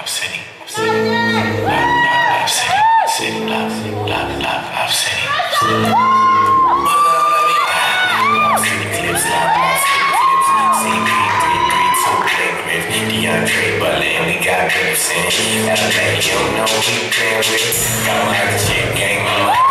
Love City. City. Love, love, City. City. Love, love, love, City. City clips, love, love City clips. CP, 332, Clay Griff, DeAndre Butler, and we got grips in. Elevate, you know you playing with. Got them like a chick gang,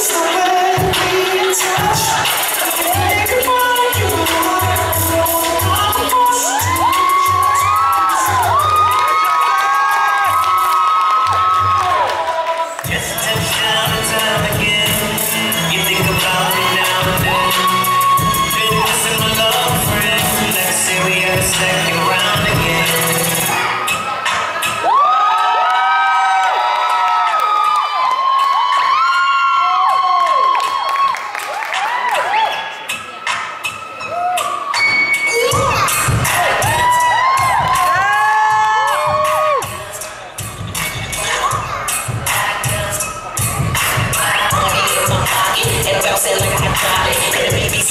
Just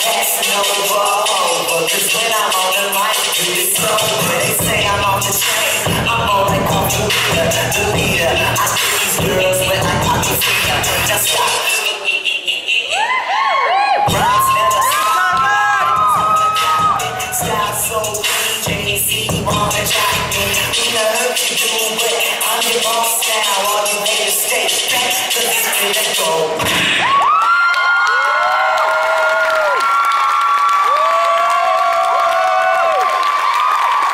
Casanova. Cause when I'm on the mic, it's slow. They say I'm on the train, I'm on like the leader. I see these girls when I to fear. Just stop. Rhymes never stop. Style so clean, wanna jack me. We know hurt you do, but I'm your boss now. All you haters stay back, cause it's critical.